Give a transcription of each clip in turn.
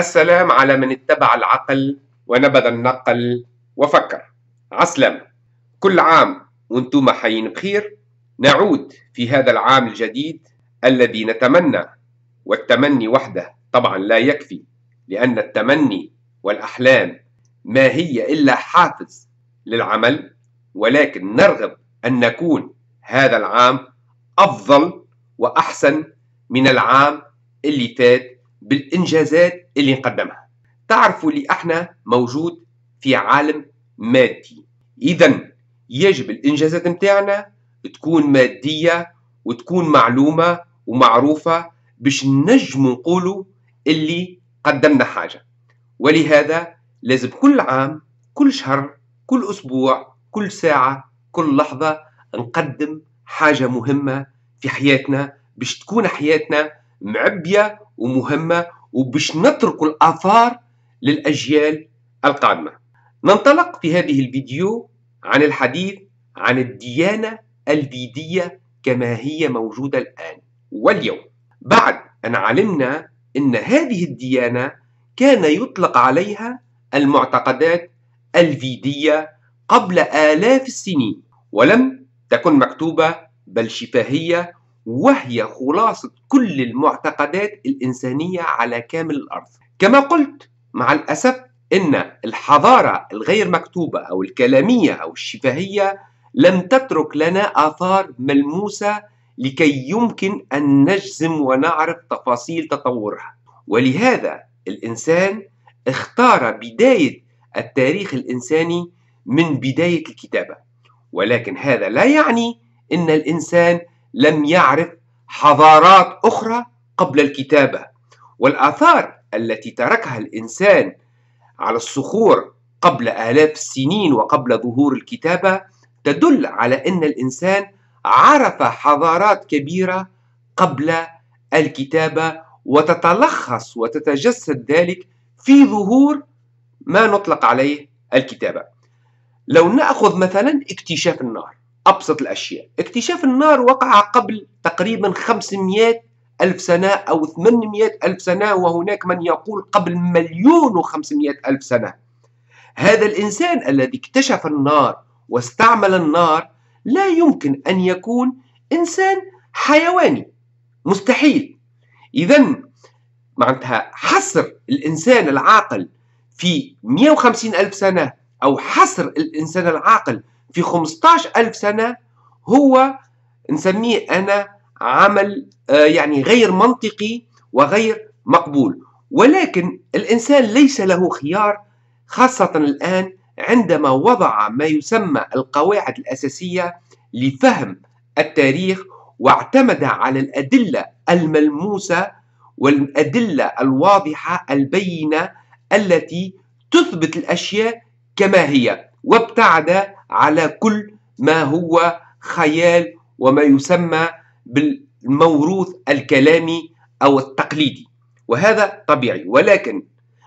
السلام على من اتبع العقل ونبذ النقل وفكر. عسلام كل عام وأنتم حيين بخير. نعود في هذا العام الجديد الذي نتمنى. والتمني وحده طبعا لا يكفي لأن التمني والأحلام ما هي إلا حافز للعمل. ولكن نرغب أن نكون هذا العام أفضل وأحسن من العام اللي فات بالإنجازات اللي نقدمها. تعرفوا لي أحنا موجود في عالم مادي. إذا يجب الإنجازات متاعنا تكون مادية وتكون معلومة ومعروفة باش نجم نقولوا اللي قدمنا حاجة. ولهذا لازم كل عام كل شهر كل أسبوع كل ساعة كل لحظة نقدم حاجة مهمة في حياتنا باش تكون حياتنا معبية ومهمة وباش نترك الآثار للأجيال القادمة. ننطلق في هذه الفيديو عن الحديث عن الديانة الفيدية كما هي موجودة الآن واليوم. بعد أن علمنا أن هذه الديانة كان يطلق عليها المعتقدات الفيدية قبل آلاف السنين ولم تكن مكتوبة بل شفاهية وهي خلاصة كل المعتقدات الإنسانية على كامل الأرض. كما قلت مع الأسف إن الحضارة الغير مكتوبة أو الكلامية أو الشفاهية لم تترك لنا آثار ملموسة لكي يمكن أن نجزم ونعرف تفاصيل تطورها. ولهذا الإنسان اختار بداية التاريخ الإنساني من بداية الكتابة. ولكن هذا لا يعني أن الإنسان لم يعرف حضارات أخرى قبل الكتابة. والآثار التي تركها الإنسان على الصخور قبل آلاف السنين وقبل ظهور الكتابة تدل على أن الإنسان عرف حضارات كبيرة قبل الكتابة وتتلخص وتتجسد ذلك في ظهور ما نطلق عليه الكتابة. لو نأخذ مثلا اكتشاف النار. أبسط الأشياء. اكتشاف النار وقع قبل تقريبا 500 ألف سنة أو 800 ألف سنة وهناك من يقول قبل مليون وخمسمائة ألف سنة. هذا الإنسان الذي اكتشف النار واستعمل النار لا يمكن أن يكون إنسان حيواني. مستحيل. إذا معناتها حصر الإنسان العاقل في 150 ألف سنة أو حصر الإنسان العاقل في 15 ألف سنة هو نسميه أنا عمل آه، يعني غير منطقي وغير مقبول. ولكن الإنسان ليس له خيار خاصة الآن عندما وضع ما يسمى القواعد الأساسية لفهم التاريخ واعتمد على الأدلة الملموسة والأدلة الواضحة البينة التي تثبت الأشياء كما هي وابتعد على كل ما هو خيال وما يسمى بالموروث الكلامي أو التقليدي. وهذا طبيعي. ولكن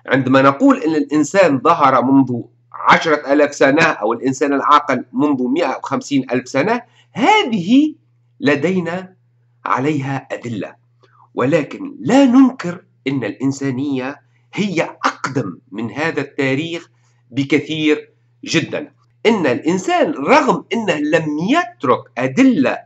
عندما نقول أن الإنسان ظهر منذ عشرة ألاف سنة أو الإنسان العاقل منذ مئة وخمسين ألف سنة هذه لدينا عليها أدلة. ولكن لا ننكر أن الإنسانية هي أقدم من هذا التاريخ بكثير جدا. إن الإنسان رغم أنه لم يترك أدلة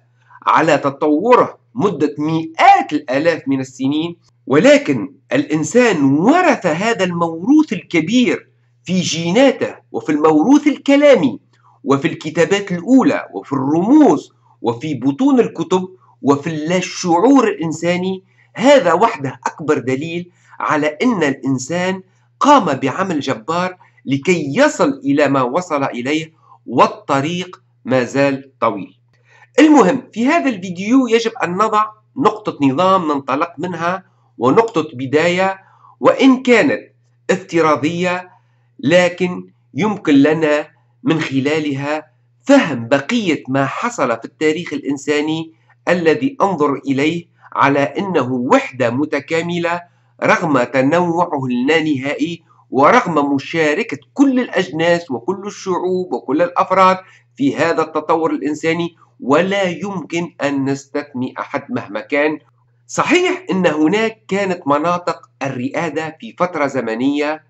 على تطوره مدة مئات الآلاف من السنين ولكن الإنسان ورث هذا الموروث الكبير في جيناته وفي الموروث الكلامي وفي الكتابات الأولى وفي الرموز وفي بطون الكتب وفي الشعور الإنساني هذا وحده أكبر دليل على أن الإنسان قام بعمل جبار لكي يصل إلى ما وصل إليه والطريق ما زال طويل. المهم في هذا الفيديو يجب أن نضع نقطة نظام ننطلق منها ونقطة بداية وإن كانت افتراضية لكن يمكن لنا من خلالها فهم بقية ما حصل في التاريخ الإنساني الذي أنظر إليه على أنه وحدة متكاملة رغم تنوعه اللانهائي ورغم مشاركة كل الأجناس وكل الشعوب وكل الأفراد في هذا التطور الإنساني ولا يمكن أن نستثني أحد مهما كان. صحيح أن هناك كانت مناطق الرئادة في فترة زمنية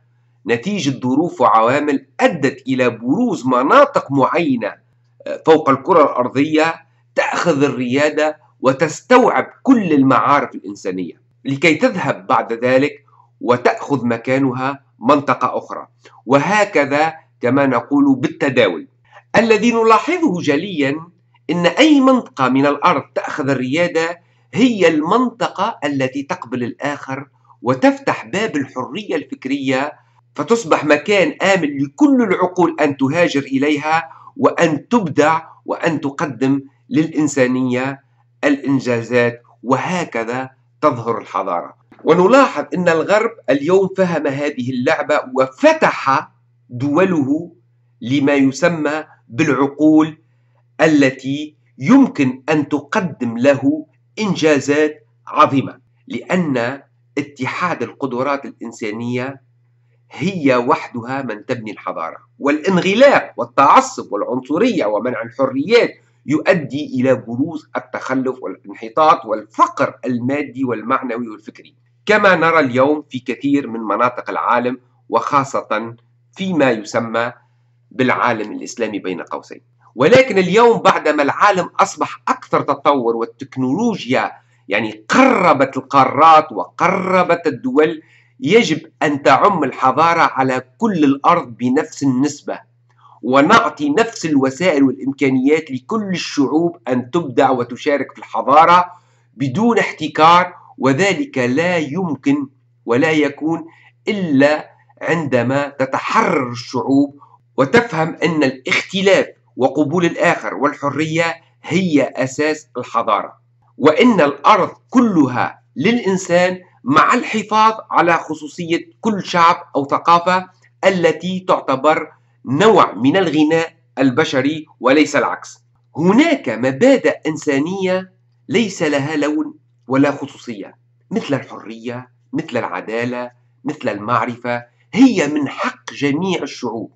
نتيجة ظروف وعوامل أدت إلى بروز مناطق معينة فوق الكرة الأرضية تأخذ الريادة وتستوعب كل المعارف الإنسانية. لكي تذهب بعد ذلك وتأخذ مكانها منطقة أخرى. وهكذا كما نقول بالتداول. الذي نلاحظه جليا إن أي منطقة من الأرض تأخذ الريادة هي المنطقة التي تقبل الآخر وتفتح باب الحرية الفكرية فتصبح مكان آمن لكل العقول أن تهاجر إليها وأن تبدع وأن تقدم للإنسانية الإنجازات وهكذا تظهر الحضارة. ونلاحظ إن الغرب اليوم فهم هذه اللعبة وفتح دوله لما يسمى بالعقول التي يمكن أن تقدم له إنجازات عظيمة لأن اتحاد القدرات الإنسانية هي وحدها من تبني الحضارة. والانغلاق والتعصب والعنصرية ومنع الحريات يؤدي إلى بروز التخلف والانحطاط والفقر المادي والمعنوي والفكري. كما نرى اليوم في كثير من مناطق العالم وخاصة فيما يسمى بالعالم الإسلامي بين قوسين. ولكن اليوم بعدما العالم أصبح أكثر تطور والتكنولوجيا يعني قربت القارات وقربت الدول يجب أن تعم الحضارة على كل الأرض بنفس النسبة ونعطي نفس الوسائل والإمكانيات لكل الشعوب أن تبدع وتشارك في الحضارة بدون احتكار وذلك لا يمكن ولا يكون إلا عندما تتحرر الشعوب وتفهم أن الاختلاف وقبول الآخر والحرية هي أساس الحضارة وإن الأرض كلها للإنسان مع الحفاظ على خصوصية كل شعب أو ثقافة التي تعتبر نوع من الغناء البشري وليس العكس. هناك مبادئ إنسانية ليس لها لون ولا خصوصية مثل الحرية مثل العدالة مثل المعرفة هي من حق جميع الشعوب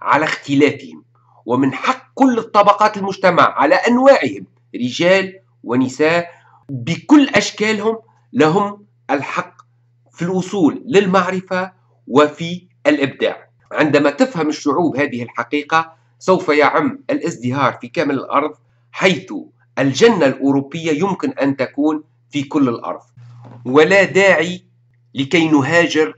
على اختلافهم ومن حق كل الطبقات المجتمع على أنواعهم رجال ونساء بكل أشكالهم لهم الحق في الوصول للمعرفة وفي الإبداع. عندما تفهم الشعوب هذه الحقيقة سوف يعم الازدهار في كامل الأرض حيث الجنة الأوروبية يمكن أن تكون في كل الأرض. ولا داعي لكي نهاجر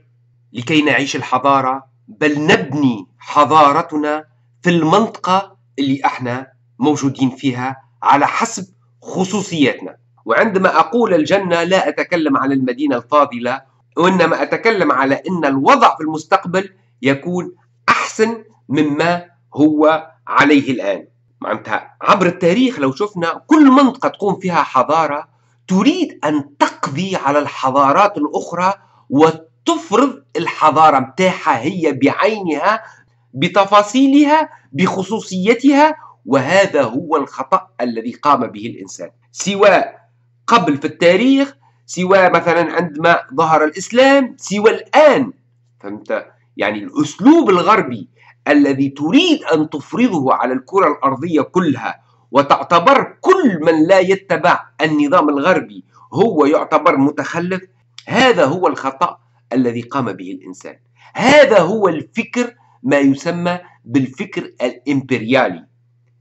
لكي نعيش الحضارة بل نبني حضارتنا في المنطقة اللي إحنا موجودين فيها على حسب خصوصياتنا. وعندما أقول الجنة لا أتكلم على المدينة الفاضلة وإنما أتكلم على أن الوضع في المستقبل يكون أحسن مما هو عليه الآن. معناتها عبر التاريخ لو شفنا كل منطقة تقوم فيها حضارة تريد أن تقضي على الحضارات الأخرى وتفرض الحضارة متاعها هي بعينها بتفاصيلها بخصوصيتها وهذا هو الخطأ الذي قام به الإنسان. سواء قبل في التاريخ سواء مثلا عندما ظهر الإسلام سوى الآن. فهمت؟ يعني الأسلوب الغربي الذي تريد أن تفرضه على الكرة الأرضية كلها وتعتبر كل من لا يتبع النظام الغربي هو يعتبر متخلف هذا هو الخطأ الذي قام به الإنسان هذا هو الفكر ما يسمى بالفكر الإمبريالي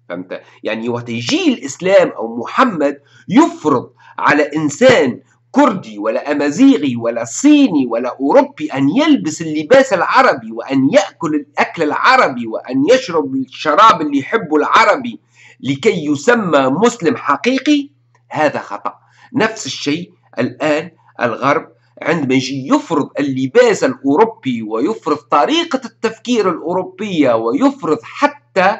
فهمت؟ يعني وقت يجي الإسلام أو محمد يفرض على إنسان كردي ولا أمازيغي ولا صيني ولا أوروبي أن يلبس اللباس العربي وأن يأكل الأكل العربي وأن يشرب الشراب اللي يحبه العربي لكي يسمى مسلم حقيقي هذا خطأ. نفس الشيء الآن الغرب عندما يجي يفرض اللباس الأوروبي ويفرض طريقة التفكير الأوروبية ويفرض حتى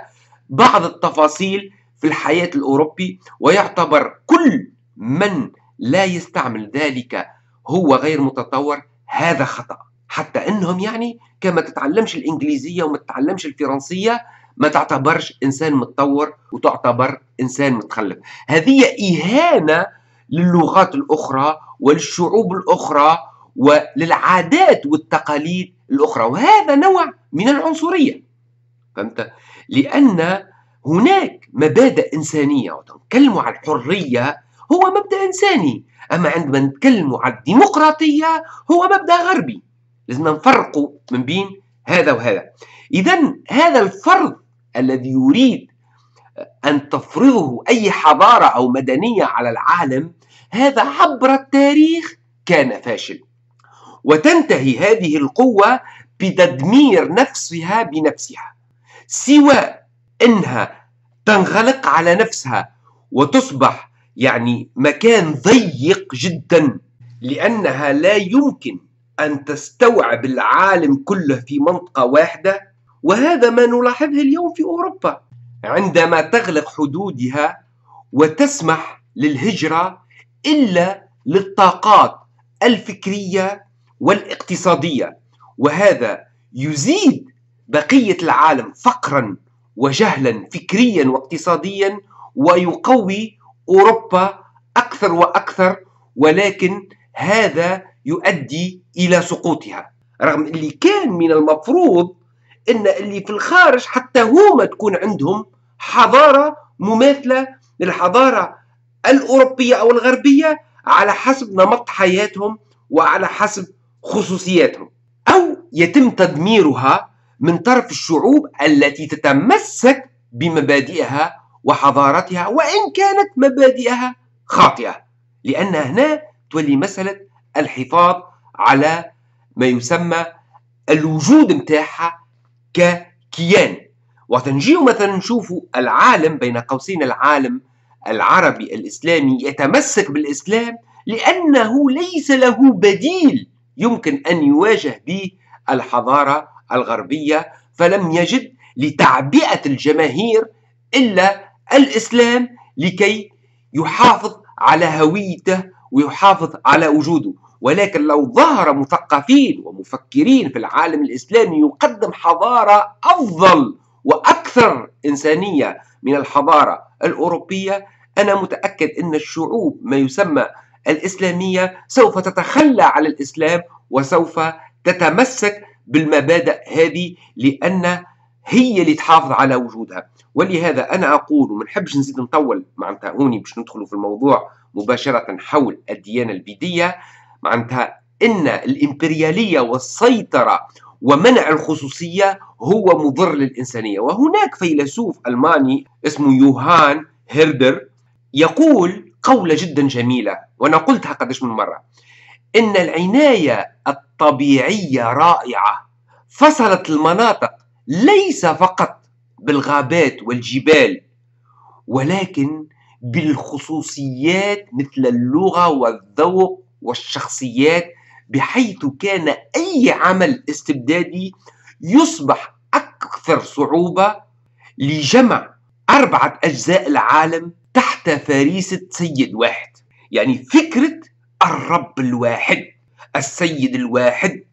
بعض التفاصيل في الحياة الأوروبي ويعتبر كل من لا يستعمل ذلك هو غير متطور هذا خطأ. حتى أنهم يعني كما تتعلمش الإنجليزية وما تتعلمش الفرنسية ما تعتبرش إنسان متطور وتعتبر إنسان متخلف. هذه إهانة للغات الأخرى وللشعوب الأخرى وللعادات والتقاليد الأخرى وهذا نوع من العنصرية. فهمت؟ لأن هناك مبادئ إنسانية وتكلموا عن الحريه هو مبدأ إنساني أما عندما نتكلم عن الديمقراطية هو مبدأ غربي. لازم نفرقوا من بين هذا وهذا. إذا هذا الفرض الذي يريد أن تفرضه أي حضارة أو مدنية على العالم هذا عبر التاريخ كان فاشل. وتنتهي هذه القوة بتدمير نفسها بنفسها سواء إنها تنغلق على نفسها وتصبح يعني مكان ضيق جدا لأنها لا يمكن أن تستوعب العالم كله في منطقة واحدة وهذا ما نلاحظه اليوم في أوروبا. عندما تغلق حدودها وتسمح للهجرة إلا للطاقات الفكرية والاقتصادية. وهذا يزيد بقية العالم فقرا وجهلا فكريا واقتصاديا ويقوي أوروبا أكثر وأكثر ولكن هذا يؤدي إلى سقوطها. رغم اللي كان من المفروض إن اللي في الخارج حتى هما تكون عندهم حضارة مماثلة للحضارة الأوروبية أو الغربية على حسب نمط حياتهم وعلى حسب خصوصياتهم. أو يتم تدميرها من طرف الشعوب التي تتمسك بمبادئها وحضارتها وإن كانت مبادئها خاطئة. لأن هنا تولي مسألة الحفاظ على ما يسمى الوجود متاعها ككيان وتنجيو مثلا نشوفوا العالم بين قوسين العالم العربي الإسلامي يتمسك بالإسلام لأنه ليس له بديل يمكن أن يواجه به الحضارة الغربية فلم يجد لتعبئة الجماهير إلا الإسلام لكي يحافظ على هويته ويحافظ على وجوده. ولكن لو ظهر مثقفين ومفكرين في العالم الإسلامي يقدم حضارة أفضل وأكثر إنسانية من الحضارة الأوروبية أنا متأكد أن الشعوب ما يسمى الإسلامية سوف تتخلى على الإسلام وسوف تتمسك بالمبادئ هذه لأن هي اللي تحافظ على وجودها. ولهذا أنا أقول وما نحبش نزيد نطول معناتها هوني باش ندخلوا في الموضوع مباشرة حول الديانة البيدية معناتها إن الإمبريالية والسيطرة ومنع الخصوصية هو مضر للإنسانية. وهناك فيلسوف ألماني اسمه يوهان هيردر يقول قولة جدا جميلة وأنا قلتها قدش من مرة إن العناية الطبيعية رائعة فصلت المناطق ليس فقط بالغابات والجبال ولكن بالخصوصيات مثل اللغة والذوق والشخصيات بحيث كان أي عمل استبدادي يصبح أكثر صعوبة لجمع أربعة أجزاء العالم تحت فريسة سيد واحد. يعني فكرة الرب الواحد السيد الواحد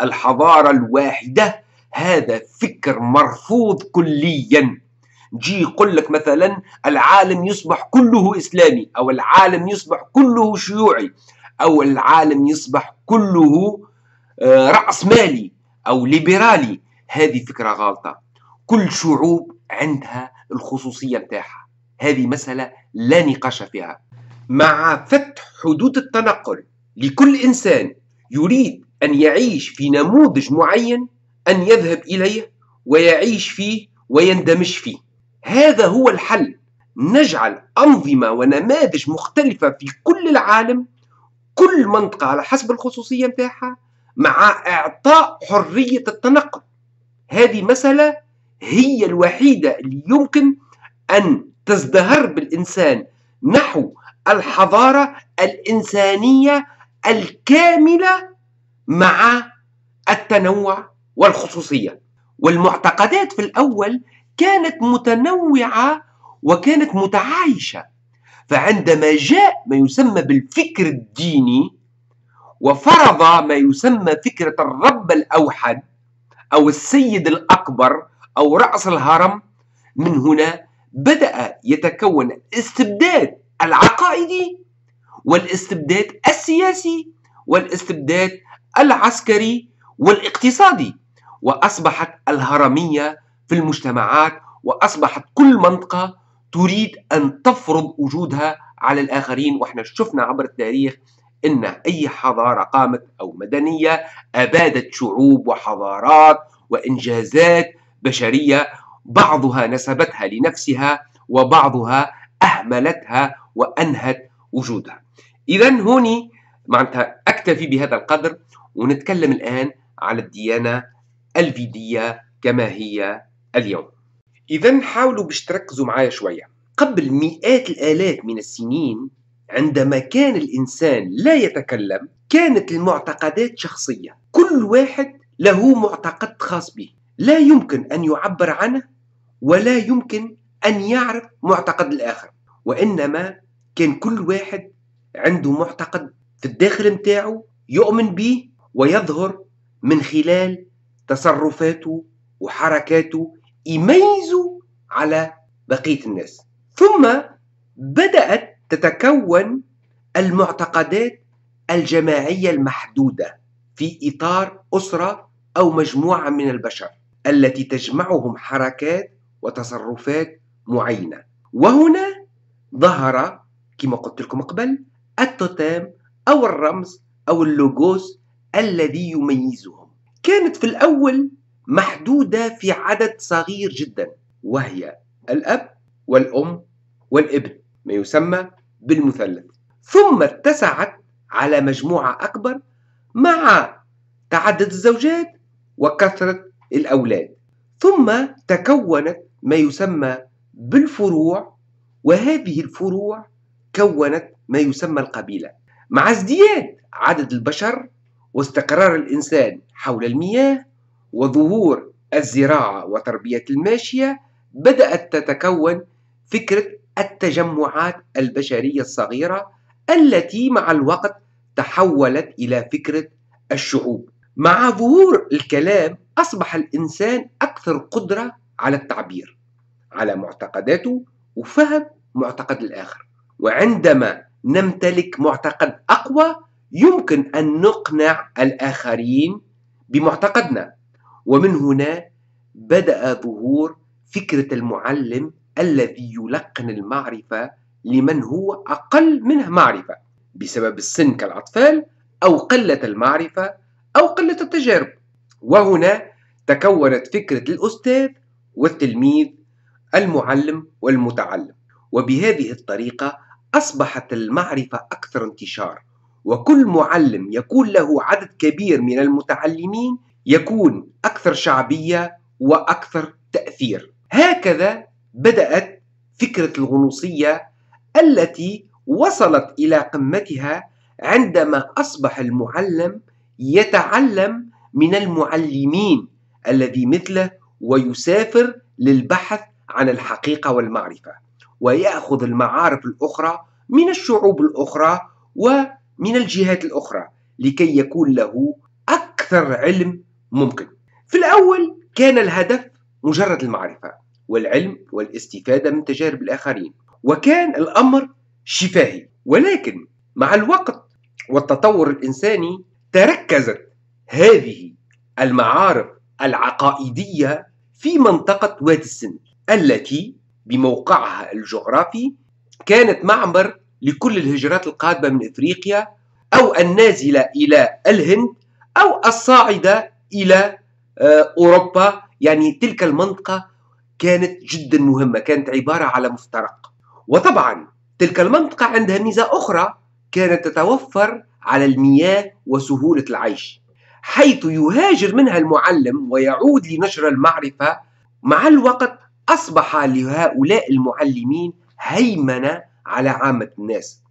الحضارة الواحدة هذا فكر مرفوض كليا. جي يقول لك مثلا العالم يصبح كله إسلامي أو العالم يصبح كله شيوعي أو العالم يصبح كله آه، رأس مالي أو ليبرالي. هذه فكرة غلطة. كل شعوب عندها الخصوصية متاعها هذه مسألة لا نقاش فيها. مع فتح حدود التنقل لكل إنسان يريد أن يعيش في نموذج معين أن يذهب إليه ويعيش فيه ويندمج فيه. هذا هو الحل. نجعل أنظمة ونماذج مختلفة في كل العالم كل منطقة على حسب الخصوصية متاعها مع إعطاء حرية التنقل. هذه مسألة هي الوحيدة اللي يمكن أن تزدهر بالإنسان نحو الحضارة الإنسانية الكاملة مع التنوع والخصوصية. والمعتقدات في الأول كانت متنوعة وكانت متعايشة. فعندما جاء ما يسمى بالفكر الديني وفرض ما يسمى فكرة الرب الأوحد أو السيد الأكبر أو رأس الهرم من هنا بدأ يتكون الاستبداد العقائدي والاستبداد السياسي والاستبداد العسكري والاقتصادي وأصبحت الهرمية في المجتمعات وأصبحت كل منطقة تريد أن تفرض وجودها على الآخرين. وإحنا شفنا عبر التاريخ إن أي حضارة قامت أو مدنية أبادت شعوب وحضارات وإنجازات بشرية بعضها نسبتها لنفسها وبعضها أهملتها وأنهت وجودها. إذا هوني معناتها أكتفي بهذا القدر ونتكلم الآن على الديانة الفيدية كما هي اليوم. إذا حاولوا باش تركزوا معايا شوية. قبل مئات الآلاف من السنين عندما كان الإنسان لا يتكلم كانت المعتقدات شخصية. كل واحد له معتقد خاص به. لا يمكن أن يعبر عنه ولا يمكن أن يعرف معتقد الآخر. وإنما كان كل واحد عنده معتقد في الداخل متاعه يؤمن به ويظهر من خلال تصرفاته وحركاته يميزوا على بقية الناس. ثم بدأت تتكون المعتقدات الجماعية المحدودة في إطار أسرة أو مجموعة من البشر التي تجمعهم حركات وتصرفات معينة. وهنا ظهر كما قلت لكم قبل التوتام أو الرمز أو اللوغوس الذي يميزهم. كانت في الأول محدودة في عدد صغير جدا وهي الأب والأم والابن ما يسمى بالمثلث. ثم اتسعت على مجموعة أكبر مع تعدد الزوجات وكثرة الأولاد. ثم تكونت ما يسمى بالفروع وهذه الفروع كونت ما يسمى القبيلة. مع ازدياد عدد البشر واستقرار الإنسان حول المياه وظهور الزراعة وتربية الماشية بدأت تتكون فكرة التجمعات البشرية الصغيرة التي مع الوقت تحولت إلى فكرة الشعوب. مع ظهور الكلام أصبح الإنسان أكثر قدرة على التعبير على معتقداته وفهم معتقد الآخر. وعندما نمتلك معتقد أقوى يمكن أن نقنع الآخرين بمعتقدنا. ومن هنا بدأ ظهور فكرة المعلم الذي يلقن المعرفة لمن هو أقل منه معرفة بسبب السن كالأطفال أو قلة المعرفة أو قلة التجارب. وهنا تكونت فكرة الأستاذ والتلميذ المعلم والمتعلم. وبهذه الطريقة أصبحت المعرفة أكثر انتشار وكل معلم يكون له عدد كبير من المتعلمين يكون أكثر شعبية وأكثر تأثير. هكذا بدأت فكرة الغنوصية التي وصلت إلى قمتها عندما أصبح المعلم يتعلم من المعلمين الذي مثله ويسافر للبحث عن الحقيقة والمعرفة ويأخذ المعارف الأخرى من الشعوب الأخرى ومن الجهات الأخرى لكي يكون له أكثر علم ممكن. في الأول كان الهدف مجرد المعرفة والعلم والاستفادة من تجارب الآخرين وكان الأمر شفاهي. ولكن مع الوقت والتطور الإنساني تركزت هذه المعارف العقائدية في منطقة وادي السند التي بموقعها الجغرافي كانت معبر لكل الهجرات القادمة من إفريقيا أو النازلة إلى الهند أو الصاعدة إلى أوروبا يعني تلك المنطقة كانت جدا مهمة كانت عبارة على مفترق. وطبعا تلك المنطقة عندها ميزة أخرى كانت تتوفر على المياه وسهولة العيش حيث يهاجر منها المعلم ويعود لنشر المعرفة. مع الوقت أصبح لهؤلاء المعلمين هيمنة على عامة الناس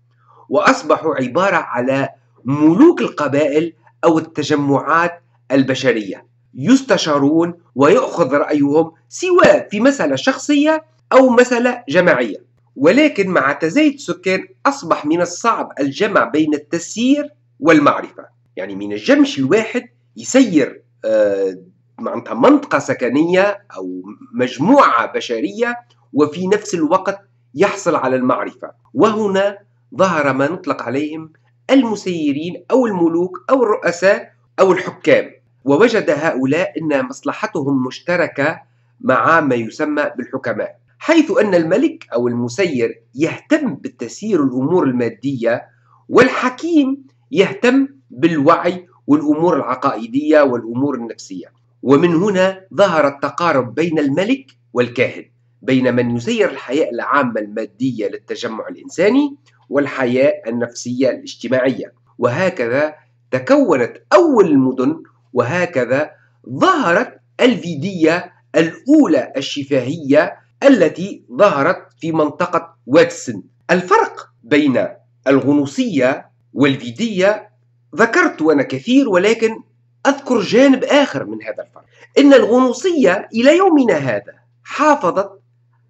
وأصبحوا عبارة على ملوك القبائل أو التجمعات البشرية. يستشارون ويأخذ رأيهم سواء في مسألة شخصية أو مسألة جماعية. ولكن مع تزايد السكان أصبح من الصعب الجمع بين التسيير والمعرفة. يعني من الجمش الواحد يسير آه معناتها منطقة سكنية أو مجموعة بشرية وفي نفس الوقت يحصل على المعرفة. وهنا ظهر ما نطلق عليهم المسيرين أو الملوك أو الرؤساء أو الحكام. ووجد هؤلاء أن مصلحتهم مشتركة مع ما يسمى بالحكماء حيث أن الملك أو المسير يهتم بالتسيير الأمور المادية والحكيم يهتم بالوعي والأمور العقائدية والأمور النفسية. ومن هنا ظهر التقارب بين الملك والكاهن بين من يسير الحياة العامة المادية للتجمع الإنساني والحياة النفسية الاجتماعية. وهكذا تكونت أول المدن وهكذا ظهرت الفيدية الأولى الشفاهية التي ظهرت في منطقة واتسن الفرق بين الغنوصية والفيدية ذكرت أنا كثير ولكن أذكر جانب آخر من هذا الفرق. إن الغنوصية إلى يومنا هذا حافظت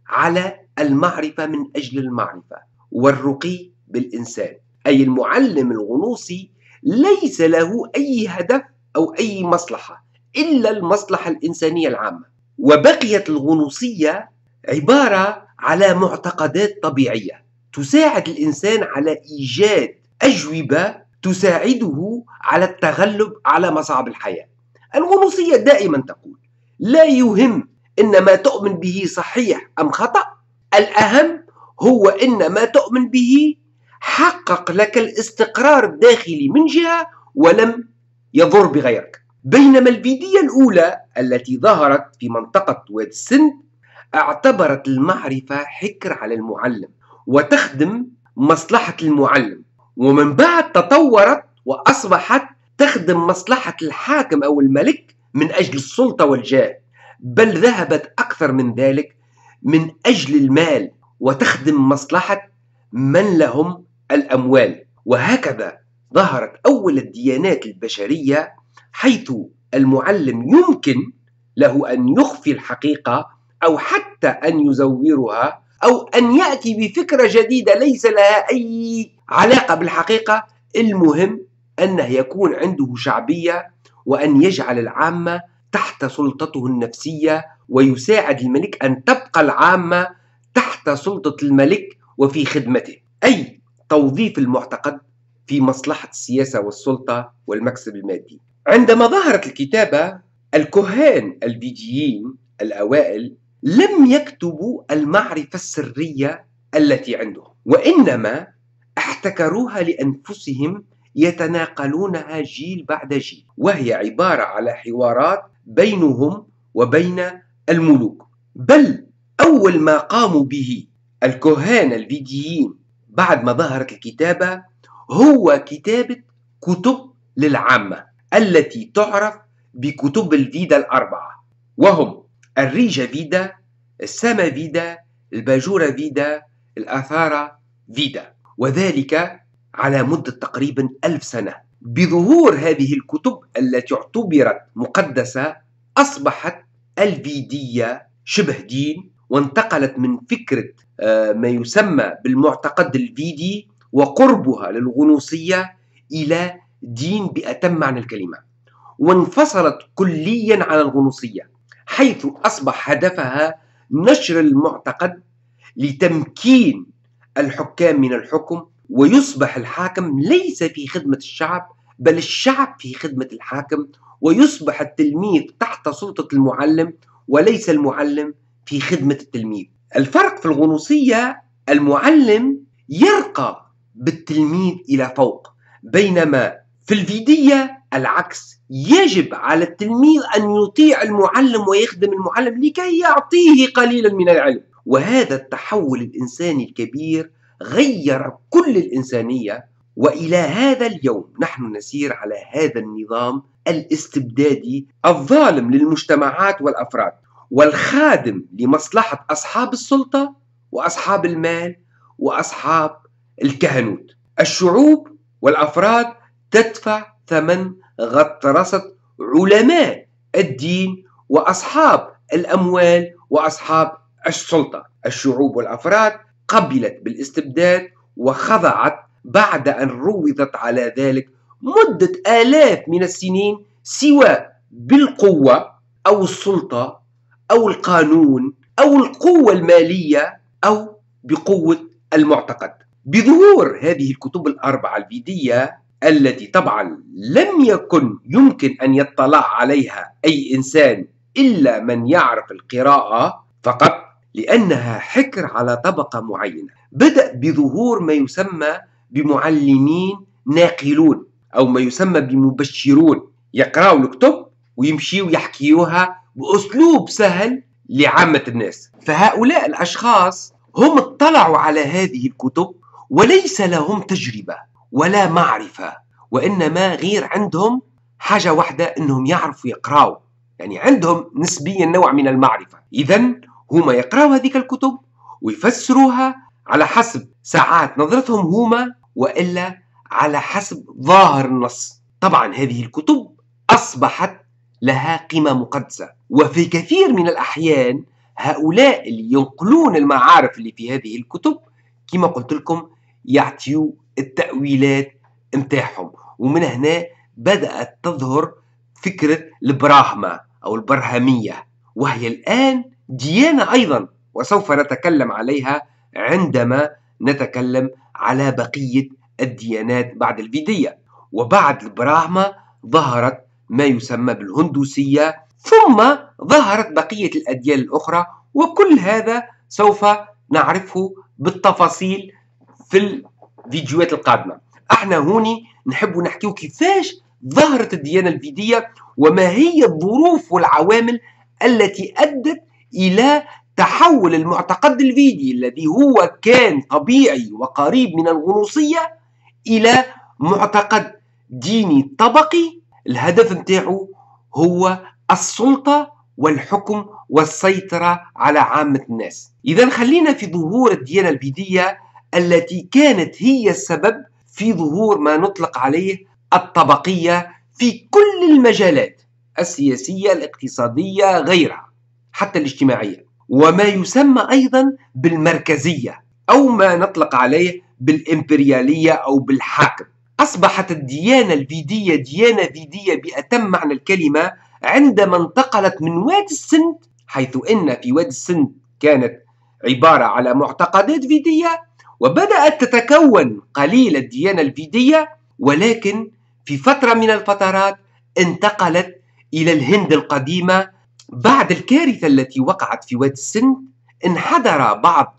على المعرفة من أجل المعرفة والرقي بالإنسان. أي المعلم الغنوصي ليس له أي هدف أو أي مصلحة إلا المصلحة الإنسانية العامة. وبقيت الغنوصية عبارة على معتقدات طبيعية. تساعد الإنسان على إيجاد أجوبة تساعده على التغلب على مصاعب الحياة. الغنوصية دائما تقول لا يهم إن ما تؤمن به صحيح أم خطأ. الأهم هو إن ما تؤمن به حقق لك الاستقرار الداخلي من جهة ولم يضر بغيرك. بينما الفيدية الأولى التي ظهرت في منطقة واد السند اعتبرت المعرفة حكر على المعلم وتخدم مصلحة المعلم. ومن بعد تطورت وأصبحت تخدم مصلحة الحاكم أو الملك من أجل السلطة والجاه بل ذهبت أكثر من ذلك من أجل المال وتخدم مصلحة من لهم الأموال. وهكذا ظهرت أول الديانات البشرية حيث المعلم يمكن له أن يخفي الحقيقة أو حتى أن يزورها أو أن يأتي بفكرة جديدة ليس لها أي علاقة بالحقيقة. المهم أنه يكون عنده شعبية وأن يجعل العامة تحت سلطته النفسية ويساعد الملك أن تبقى العامة تحت سلطة الملك وفي خدمته. أي توظيف المعتقد في مصلحة السياسة والسلطة والمكسب المادي. عندما ظهرت الكتابة الكهان الفيجيين الأوائل لم يكتبوا المعرفة السرية التي عندهم وإنما احتكروها لأنفسهم يتناقلونها جيل بعد جيل وهي عبارة على حوارات بينهم وبين الملوك. بل أول ما قاموا به الكهان الفيديين بعد ما ظهرت الكتابة هو كتابة كتب للعامة التي تعرف بكتب الفيدا الأربعة وهم الريجا فيدا السما فيدا الباجورة فيدا الآثارة فيدا وذلك على مدة تقريبا ألف سنة. بظهور هذه الكتب التي اعتبرت مقدسة أصبحت الفيدية شبه دين وانتقلت من فكرة آه، ما يسمى بالمعتقد الفيدي وقربها للغنوصية إلى دين بأتم معنى الكلمة وانفصلت كليا عن الغنوصية حيث أصبح هدفها نشر المعتقد لتمكين الحكام من الحكم ويصبح الحاكم ليس في خدمة الشعب بل الشعب في خدمة الحاكم ويصبح التلميذ تحت سلطة المعلم وليس المعلم في خدمة التلميذ. الفرق في الغنوصية المعلم يرقى بالتلميذ إلى فوق. بينما في الفيدية العكس يجب على التلميذ أن يطيع المعلم ويخدم المعلم لكي يعطيه قليلا من العلم. وهذا التحول الإنساني الكبير غير كل الإنسانية. وإلى هذا اليوم نحن نسير على هذا النظام الاستبدادي الظالم للمجتمعات والأفراد والخادم لمصلحة أصحاب السلطة وأصحاب المال وأصحاب الكهنوت. الشعوب والأفراد تدفع ثمن غطرسة علماء الدين وأصحاب الأموال وأصحاب السلطة. الشعوب والأفراد قبلت بالاستبداد وخضعت بعد أن روضت على ذلك مدة آلاف من السنين سواء بالقوة أو السلطة أو القانون أو القوة المالية أو بقوة المعتقد. بظهور هذه الكتب الأربعة الفيدية التي طبعا لم يكن يمكن أن يطلع عليها أي إنسان إلا من يعرف القراءة فقط لأنها حكر على طبقة معينة. بدأ بظهور ما يسمى بمعلمين ناقلون أو ما يسمى بمبشرون يقرأوا الكتب ويمشيوا يحكيوها بأسلوب سهل لعامة الناس. فهؤلاء الأشخاص هم اطلعوا على هذه الكتب وليس لهم تجربة ولا معرفة وإنما غير عندهم حاجة واحدة إنهم يعرفوا يقرأوا. يعني عندهم نسبيا نوع من المعرفة. إذا هما يقرأوا هذيك الكتب ويفسروها على حسب ساعات نظرتهم هما وإلا على حسب ظاهر النص. طبعا هذه الكتب أصبحت لها قيمة مقدسة. وفي كثير من الأحيان هؤلاء اللي ينقلون المعارف اللي في هذه الكتب كما قلت لكم يعطيوا التأويلات متاعهم ومن هنا بدأت تظهر فكرة البراهمة أو البرهمية وهي الآن ديانة أيضا وسوف نتكلم عليها عندما نتكلم على بقية الديانات بعد الفيدية. وبعد البراهمة ظهرت ما يسمى بالهندوسية ثم ظهرت بقية الأديان الأخرى. وكل هذا سوف نعرفه بالتفاصيل في الفيديوهات القادمة. إحنا هوني نحب نحكيه كيفاش ظهرت الديانة الفيدية وما هي الظروف والعوامل التي أدت إلى تحول المعتقد الفيدي الذي هو كان طبيعي وقريب من الغنوصية إلى معتقد ديني طبقي. الهدف نتاعو هو السلطة والحكم والسيطرة على عامة الناس. إذا خلينا في ظهور الديانة الفيدية التي كانت هي السبب في ظهور ما نطلق عليه الطبقية في كل المجالات السياسية الاقتصادية غيرها حتى الاجتماعية. وما يسمى أيضا بالمركزية أو ما نطلق عليه بالإمبريالية أو بالحاكم. أصبحت الديانة الفيدية ديانة فيدية بأتم معنى الكلمة عندما انتقلت من وادي السند حيث إن في وادي السند كانت عبارة على معتقدات فيدية وبدأت تتكون قليل الديانة الفيدية ولكن في فترة من الفترات انتقلت إلى الهند القديمة. بعد الكارثة التي وقعت في وادي السند انحدر بعض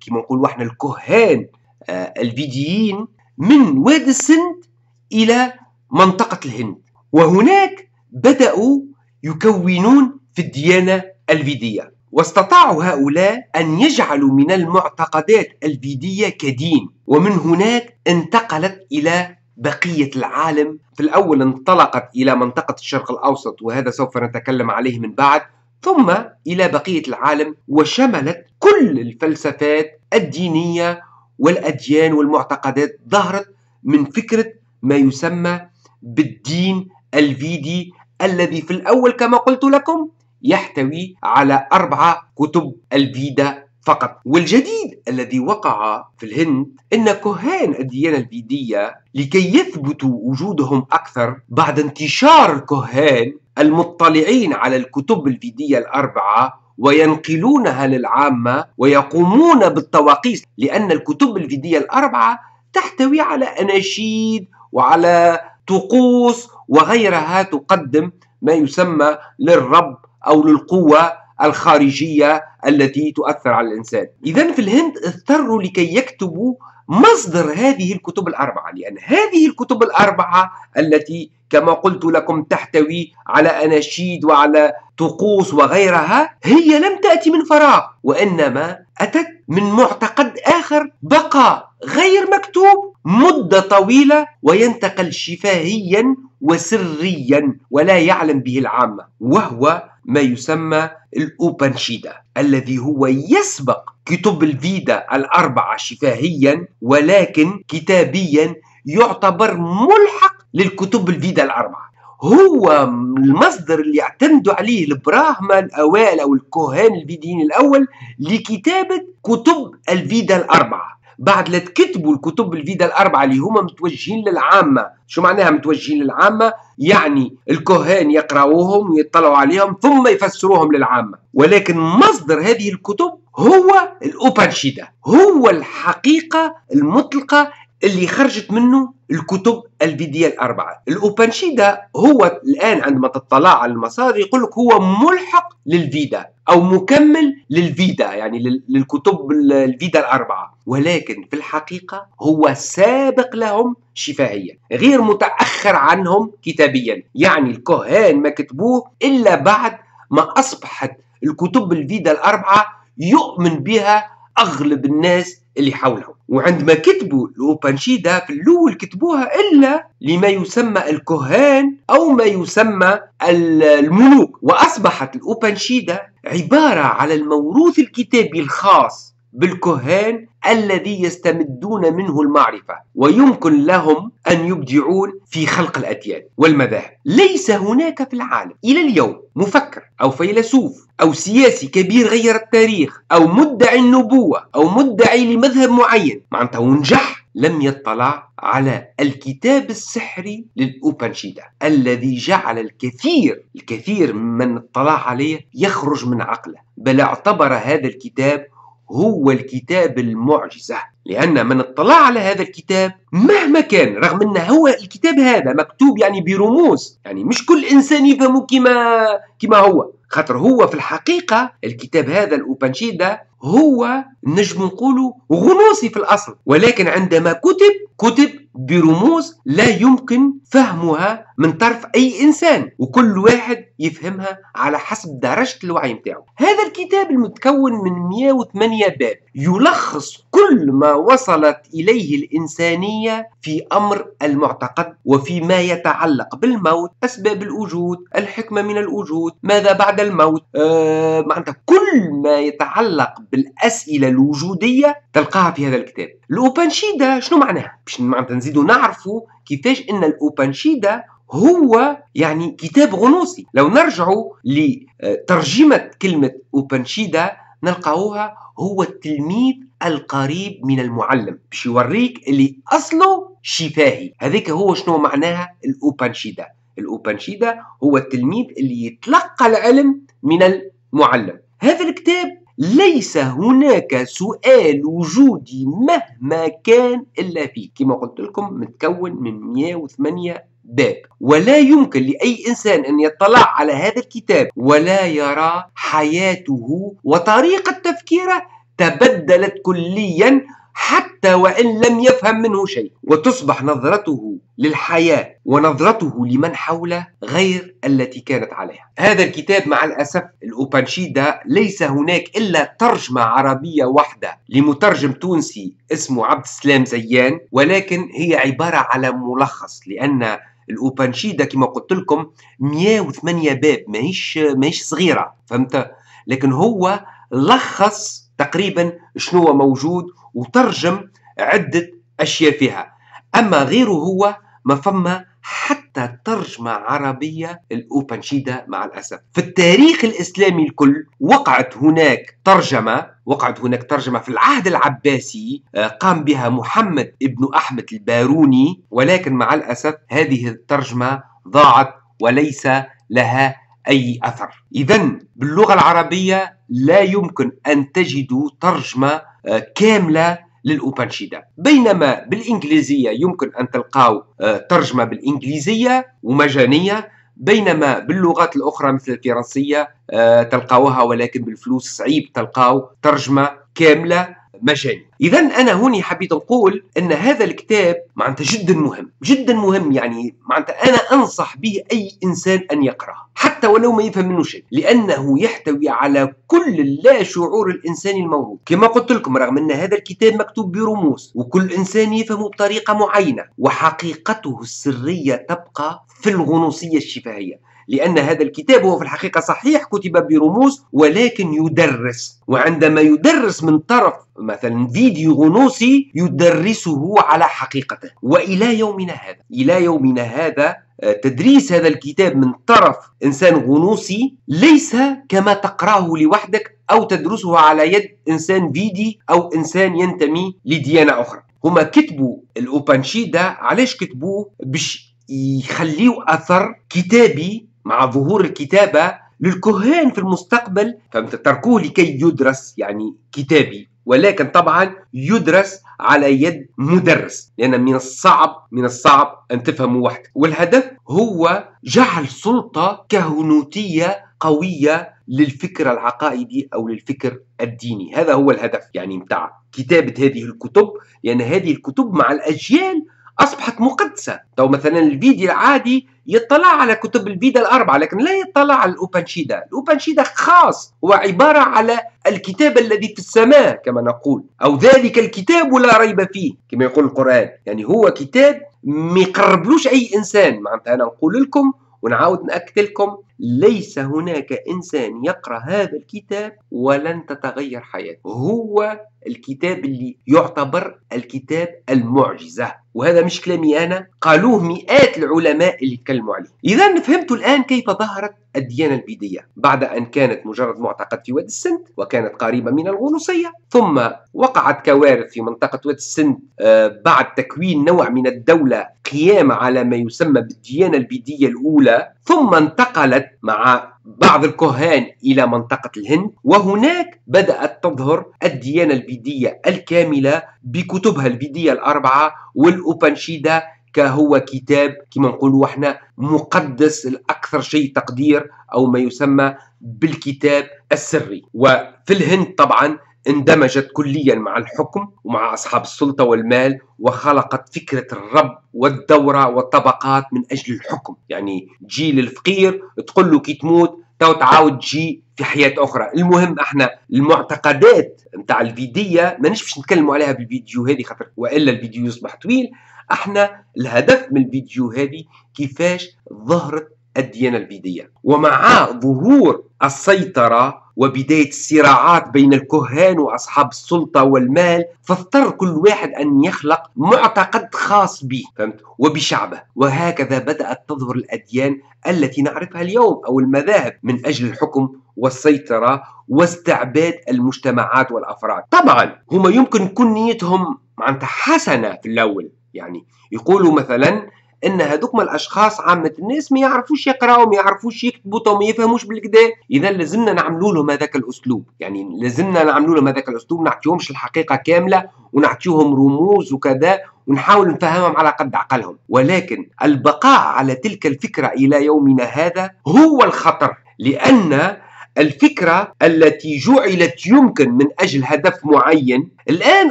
كما نقول إحنا الكهان آه، الفيديين من وادي السند إلى منطقة الهند. وهناك بدأوا يكونون في الديانة الفيدية. واستطاعوا هؤلاء أن يجعلوا من المعتقدات الفيدية كدين. ومن هناك انتقلت إلى بقية العالم. في الأول انطلقت إلى منطقة الشرق الأوسط وهذا سوف نتكلم عليه من بعد ثم إلى بقية العالم وشملت كل الفلسفات الدينية والأديان والمعتقدات ظهرت من فكرة ما يسمى بالدين الفيدي الذي في الأول كما قلت لكم يحتوي على أربعة كتب الفيدا فقط. والجديد الذي وقع في الهند أن كهان الديانة الفيدية لكي يثبتوا وجودهم أكثر بعد انتشار الكهان المطلعين على الكتب الفيدية الأربعة وينقلونها للعامة ويقومون بالتواقيس لأن الكتب الفيدية الأربعة تحتوي على أناشيد وعلى طقوس وغيرها تقدم ما يسمى للرب أو للقوة الخارجية التي تؤثر على الإنسان. إذا في الهند اضطروا لكي يكتبوا مصدر هذه الكتب الأربعة لأن هذه الكتب الأربعة التي كما قلت لكم تحتوي على أناشيد وعلى طقوس وغيرها هي لم تأتي من فراغ وإنما أتت من معتقد آخر بقى غير مكتوب مدة طويلة وينتقل شفاهيا وسريا ولا يعلم به العامة وهو ما يسمى الأوبنشيدا الذي هو يسبق كتب الفيدا الأربعة شفاهيا ولكن كتابيا يعتبر ملحق للكتب الفيدا الأربعة. هو المصدر اللي اعتمدوا عليه البراهما الأوائل أو الكهان الفيديين الأول لكتابة كتب الفيدا الأربعة. بعد لا تكتبوا الكتب الفيدا الأربعة اللي هما متوجهين للعامة. شو معناها متوجهين للعامة؟ يعني الكهان يقرأوهم ويطلعوا عليهم ثم يفسروهم للعامة. ولكن مصدر هذه الكتب هو الأوبانشيدا هو الحقيقة المطلقة اللي خرجت منه الكتب الفيدية الأربعة. الأوبانشيدا هو الآن عندما تطلع على المصادر يقول لك هو ملحق للفيدا أو مكمل للفيدا يعني للكتب الفيدا الأربعة. ولكن في الحقيقة هو سابق لهم شفاهيا غير متأخر عنهم كتابيا. يعني الكهان ما كتبوه إلا بعد ما أصبحت الكتب الفيدا الأربعة يؤمن بها أغلب الناس اللي حولهم وعندما كتبوا الأوبانشيدا في الأول كتبوها إلا لما يسمى الكهان أو ما يسمى الملوك. وأصبحت الأوبانشيدا عبارة على الموروث الكتابي الخاص. بالكهان الذي يستمدون منه المعرفة ويمكن لهم أن يبدعون في خلق الأديان والمذاهب. ليس هناك في العالم إلى اليوم مفكر أو فيلسوف أو سياسي كبير غير التاريخ أو مدعي النبوة أو مدعي لمذهب معين معناتها ونجح لم يطلع على الكتاب السحري للأوبانشيدا الذي جعل الكثير الكثير من اطلع عليه يخرج من عقله. بل اعتبر هذا الكتاب هو الكتاب المعجزة لأن من اطلع على هذا الكتاب مهما كان رغم أن هو الكتاب هذا مكتوب يعني برموز يعني مش كل إنسان يفهمه كما, كما هو. خاطر هو في الحقيقة الكتاب هذا الأوبانشيدا هو نجم نقولوا غنوصي في الأصل. ولكن عندما كتب كتب برموز لا يمكن فهمها من طرف أي إنسان وكل واحد يفهمها على حسب درجة الوعي متاعه. هذا الكتاب المتكون من 108 باب يلخص كل ما وصلت إليه الإنسانية في أمر المعتقد وفيما يتعلق بالموت أسباب الوجود الحكمة من الوجود ماذا بعد الموت. آه معناتها كل ما يتعلق بالأسئلة الوجودية تلقاها في هذا الكتاب. الأوبانشيدا شنو معناها؟ باش معناتها نزيدوا نعرفوا كيفاش إن الأوبانشيدا هو يعني كتاب غنوصي. لو نرجعوا لترجمة كلمة أوبانشيدا نلقاوها هو التلميذ القريب من المعلم باش يوريك اللي أصله شفاهي. هذيك هو شنو معناها الأوبانشيدا. الأوبانشيدا هو التلميذ اللي يتلقى العلم من المعلم. هذا الكتاب ليس هناك سؤال وجودي مهما كان إلا فيه. كما قلت لكم متكون من 108 باب. ولا يمكن لأي إنسان أن يطلع على هذا الكتاب ولا يرى حياته وطريقة تفكيره تبدلت كليا حتى وإن لم يفهم منه شيء. وتصبح نظرته للحياة ونظرته لمن حوله غير التي كانت عليها. هذا الكتاب مع الأسف الأوبانشيدا ليس هناك إلا ترجمة عربية واحدة لمترجم تونسي اسمه عبد السلام زيان ولكن هي عبارة على ملخص لأن الأوبانشيدا كما قلت لكم 108 باب ماهيش ماهيش صغيرة فهمت؟ لكن هو لخص تقريبا شنو موجود وترجم عدة أشياء فيها. أما غيره هو ما فما حتى ترجمة عربية الأوبنشيدا مع الأسف. في التاريخ الإسلامي الكل وقعت هناك ترجمة وقعت هناك ترجمة في العهد العباسي آه، قام بها محمد ابن أحمد الباروني ولكن مع الأسف هذه الترجمة ضاعت وليس لها أي أثر. إذا باللغة العربية لا يمكن أن تجدوا ترجمة آه، كاملة للأوبانشيدا. بينما بالإنجليزية يمكن أن تلقاو آه، ترجمة بالإنجليزية ومجانية بينما باللغات الأخرى مثل الفرنسية آه، تلقاوها ولكن بالفلوس صعيب تلقاو ترجمة كاملة مجاني. اذا أنا هوني حبيت نقول إن هذا الكتاب معناتها جدا مهم. جدا مهم يعني معناتها أنا أنصح به أي إنسان أن يقراه حتى ولو ما يفهم منه شيء. لأنه يحتوي على كل اللا شعور الانساني الموجود كما قلت لكم رغم إن هذا الكتاب مكتوب برموز وكل إنسان يفهمه بطريقة معينة وحقيقته السرية تبقى في الغنوصية الشفهية. لأن هذا الكتاب هو في الحقيقة صحيح كتب برموز ولكن يدرس. وعندما يدرس من طرف مثلا فيديو غنوصي يدرسه على حقيقته. وإلى يومنا هذا إلى يومنا هذا آه، تدريس هذا الكتاب من طرف إنسان غنوصي ليس كما تقرأه لوحدك أو تدرسه على يد إنسان فيدي أو إنسان ينتمي لديانة أخرى. هما كتبوا الأوبانشيدا. علاش كتبوه؟ باش يخليوا أثر كتابي مع ظهور الكتابة للكهان في المستقبل تركوه لكي يدرس يعني كتابي ولكن طبعا يدرس على يد مدرس لأن من الصعب من الصعب أن تفهموا وحدك. والهدف هو جعل سلطة كهنوتية قوية للفكر العقائدي أو للفكر الديني. هذا هو الهدف يعني متاع كتابة هذه الكتب لأن هذه الكتب مع الأجيال أصبحت مقدسة. تو مثلا الفيدي العادي يطلع على كتب الفيدا الأربعة لكن لا يطلع على الأوبانشيدا الأوبانشيدا خاص هو عبارة على الكتاب الذي في السماء كما نقول. أو ذلك الكتاب لا ريب فيه كما يقول القرآن. يعني هو كتاب ما يقربلوش أي إنسان. معناتها أنا نقول لكم ونعاود نأكد لكم ليس هناك إنسان يقرأ هذا الكتاب ولن تتغير حياته. هو الكتاب اللي يعتبر الكتاب المعجزة. وهذا مش كلامي أنا قالوه مئات العلماء اللي تكلموا عليه. إذا فهمتوا الآن كيف ظهرت الديانة البيدية. بعد أن كانت مجرد معتقد في واد السند وكانت قريبة من الغنوصية ثم وقعت كوارث في منطقة واد السند آه، بعد تكوين نوع من الدولة قيام على ما يسمى بالديانة البيدية الأولى ثم انتقلت مع بعض الكهان إلى منطقة الهند وهناك بدأت تظهر الديانة البيدية الكاملة بكتبها البيدية الأربعة والأوبانشيدا كهو كتاب كما نقولوا إحنا مقدس الأكثر شيء تقدير أو ما يسمى بالكتاب السري. وفي الهند طبعا اندمجت كليا مع الحكم ومع أصحاب السلطة والمال وخلقت فكرة الرب والدورة والطبقات من أجل الحكم. يعني جيل الفقير تقول له كي تموت تو تعاود تجي في حياة أخرى. المهم إحنا المعتقدات نتاع الفيدية ما باش نتكلموا عليها بالفيديو هذه خاطر وإلا الفيديو يصبح طويل. إحنا الهدف من الفيديو هذه كيفاش ظهرت الديانة الفيدية. ومع ظهور السيطرة وبداية الصراعات بين الكهان وأصحاب السلطة والمال فاضطر كل واحد أن يخلق معتقد خاص به فهمت؟ وبشعبه. وهكذا بدأت تظهر الأديان التي نعرفها اليوم أو المذاهب من أجل الحكم والسيطرة واستعباد المجتمعات والأفراد. طبعا هما يمكن يكون نيتهم معناتها حسنة في الأول يعني يقولوا مثلا إن هذوك الأشخاص عامة الناس ما يعرفوش يقراوا ما يعرفوش يكتبوا ما يفهموش بالكدا. إذا لازمنا نعملوا لهم هذاك الأسلوب. يعني لازمنا نعملوا لهم هذاك الأسلوب نعطيهمش الحقيقة كاملة ونعطيهم رموز وكذا ونحاول نفهمهم على قد عقلهم. ولكن البقاء على تلك الفكرة إلى يومنا هذا هو الخطر لأن الفكرة التي جعلت يمكن من أجل هدف معين الآن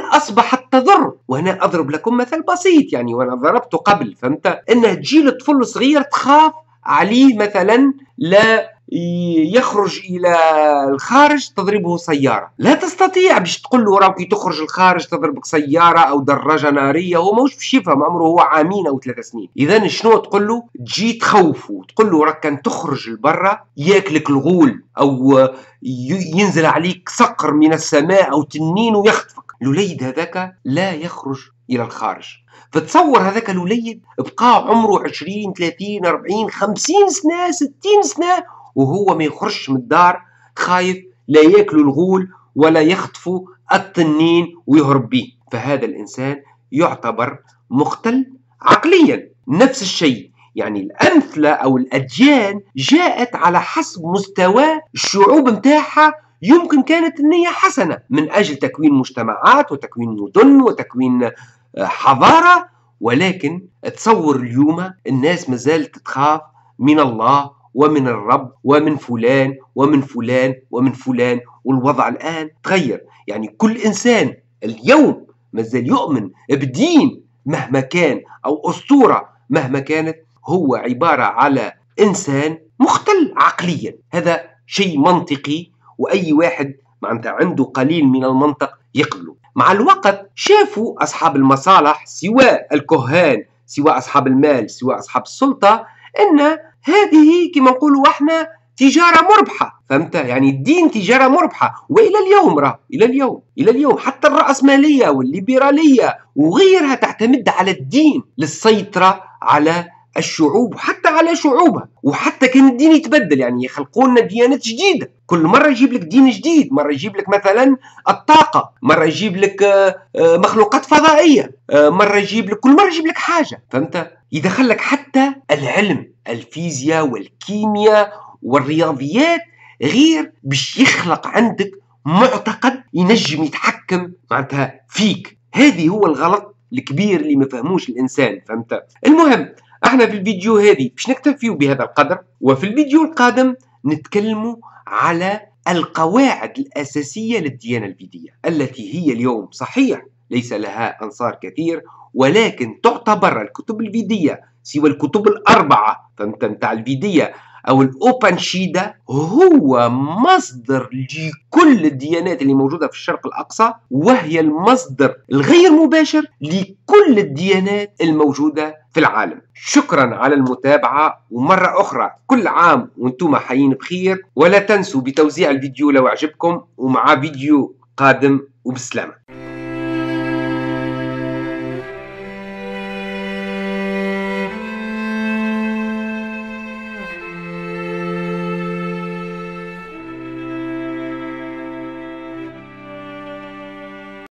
أصبحت تضر وهنا أضرب لكم مثل بسيط يعني وأنا ضربته قبل فهمت؟ أنه تجي لطفل صغير تخاف عليه مثلا لا يخرج إلى الخارج تضربه سيارة. لا تستطيع باش تقول له راكي تخرج الخارج تضربك سيارة أو دراجة نارية هو ماهوش باش يفهم عمره هو عامين أو ثلاث سنين. اذا شنو تقول له؟ تجي تخوفه تقول له راك كان تخرج لبرا ياكلك الغول أو ينزل عليك صقر من السماء أو تنين ويخطفك. الوليد هذاك لا يخرج إلى الخارج. فتصور هذاك الوليد بقى عمره 20 30 40 50 سنة 60 سنة وهو ما يخرجش من الدار خايف لا ياكلوا الغول ولا يخطفوا التنين ويهرب به فهذا الإنسان يعتبر مختل عقليا نفس الشيء. يعني الأمثلة أو الأديان جاءت على حسب مستوى الشعوب متاعها يمكن كانت النية حسنة. من أجل تكوين مجتمعات وتكوين مدن وتكوين آه، حضارة ولكن تصور اليوم الناس مازالت تخاف من الله ومن الرب ومن فلان ومن فلان ومن فلان والوضع الآن تغير. يعني كل إنسان اليوم مازال يؤمن بدين مهما كان أو أسطورة مهما كانت هو عبارة على إنسان مختل عقليا. هذا شيء منطقي وأي واحد معناتها عنده قليل من المنطق يقبله. مع الوقت شافوا أصحاب المصالح سواء الكهان سواء أصحاب المال سواء أصحاب السلطة أن هذه كما نقولوا إحنا تجارة مربحة فهمت؟ يعني الدين تجارة مربحة وإلى اليوم راه إلى اليوم إلى اليوم. حتى الرأسمالية والليبرالية وغيرها تعتمد على الدين للسيطرة على الشعوب وحتى على شعوبها وحتى كان الدين يتبدل. يعني يخلقوا لنا ديانات جديدة. كل مرة يجيب لك دين جديد. مرة يجيب لك مثلا الطاقة. مرة يجيب لك آه، آه، مخلوقات فضائية. آه، مرة يجيب لك كل مرة يجيب لك حاجة. فهمت؟ يدخل لك حتى العلم الفيزياء والكيمياء والرياضيات غير باش يخلق عندك معتقد ينجم يتحكم تحكم معناتها فيك. هذه هو الغلط الكبير اللي ما فهموش الإنسان. فهمت؟ المهم إحنا في الفيديو هذه باش نكتفيو بهذا القدر وفي الفيديو القادم نتكلموا على القواعد الأساسية للديانة الفيدية التي هي اليوم صحيح ليس لها أنصار كثير ولكن تعتبر الكتب الفيدية سوى الكتب الأربعة فهمت؟ الفيدية. أو الأوبانشيدا هو مصدر لكل الديانات اللي موجودة في الشرق الأقصى وهي المصدر الغير مباشر لكل الديانات الموجودة في العالم. شكرا على المتابعة ومرة أخرى كل عام وأنتم حيين بخير ولا تنسوا بتوزيع الفيديو لو عجبكم ومع فيديو قادم وبسلامة.